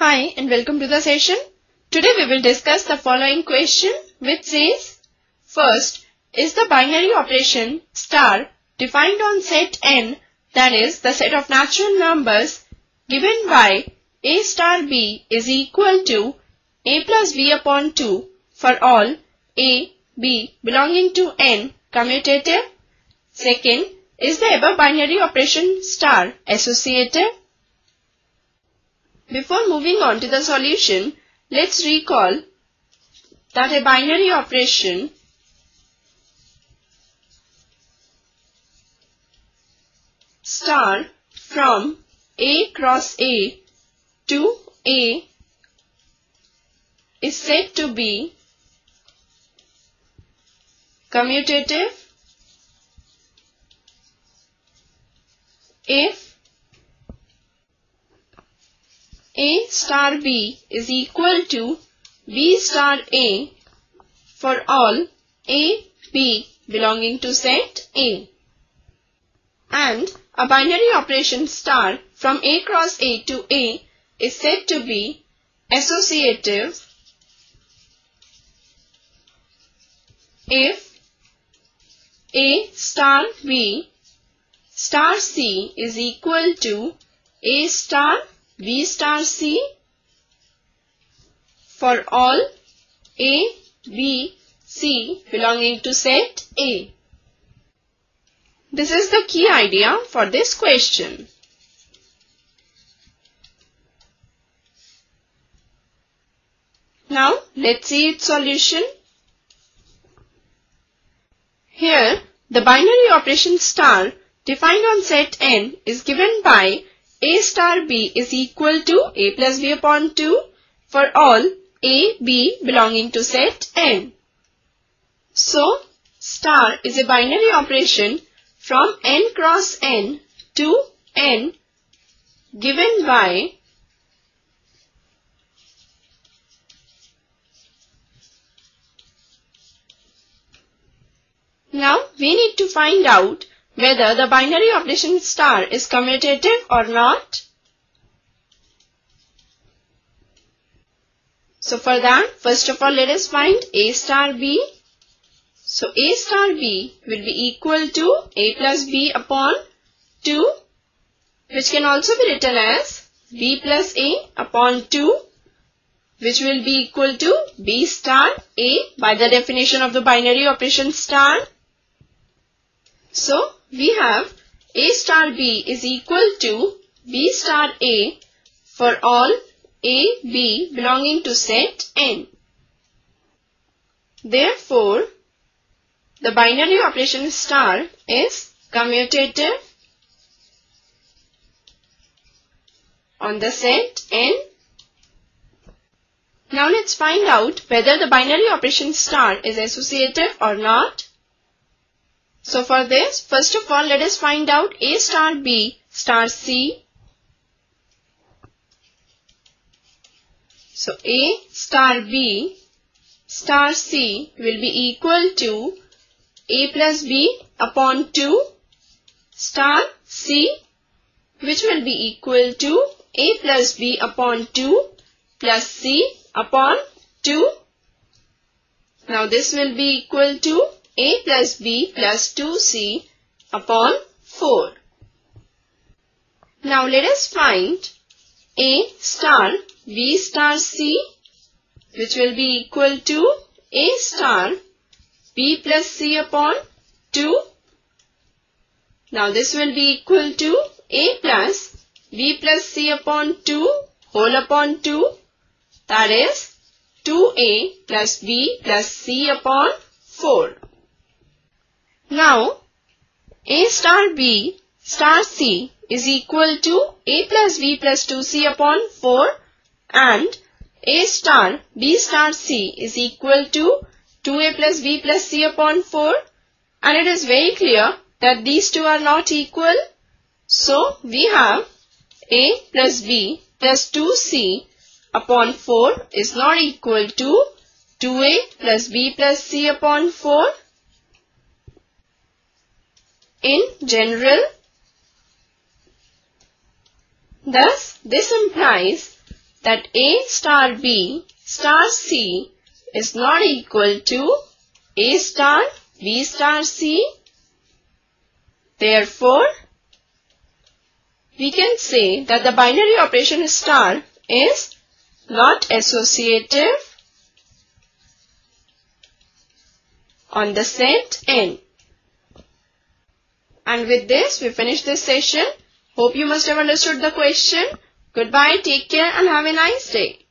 Hi and welcome to the session. Today we will discuss the following question which says First, is the binary operation star defined on set n that is the set of natural numbers given by a star b is equal to a plus b upon 2 for all a, b belonging to n commutative? Second, is the above binary operation star associative? Before moving on to the solution, let's recall that a binary operation star from A cross A to A is said to be commutative if A star B is equal to B star A for all A, B belonging to set A. And a binary operation star from A cross A to A is said to be associative if A star B star C is equal to A star B star C for all A, B, C belonging to set A. This is the key idea for this question. Now let's see its solution. Here the binary operation star defined on set n is given by a star b is equal to a plus b upon 2 for all a, b belonging to set n. So, star is a binary operation from n cross n to n given by Now, we need to find out whether the binary operation star is commutative or not. So for that, first of all, let us find A star B. So A star B will be equal to A plus B upon 2, which can also be written as B plus A upon 2, which will be equal to B star A by the definition of the binary operation star. So, we have A star B is equal to B star A for all A, B belonging to set N. Therefore, the binary operation star is commutative on the set N. Now let's find out whether the binary operation star is associative or not. So for this, first of all, let us find out A star B star C. So A star B star C will be equal to A plus B upon 2 star C which will be equal to A plus B upon 2 plus C upon 2. Now this will be equal to a plus b plus 2c upon 4. Now let us find a star b star c which will be equal to a star b plus c upon 2. Now this will be equal to a plus b plus c upon 2 whole upon 2 that is 2a plus b plus c upon 4. Now, A star B star C is equal to A plus B plus 2C upon 4 and A star B star C is equal to 2A plus B plus C upon 4 and it is very clear that these two are not equal. So, we have A plus B plus 2C upon 4 is not equal to 2A plus B plus C upon 4 in general. Thus, this implies that A star B star C is not equal to A star B star C. Therefore, we can say that the binary operation star is not associative on the set n. And with this, we finish this session. Hope you must have understood the question. Goodbye, take care and have a nice day.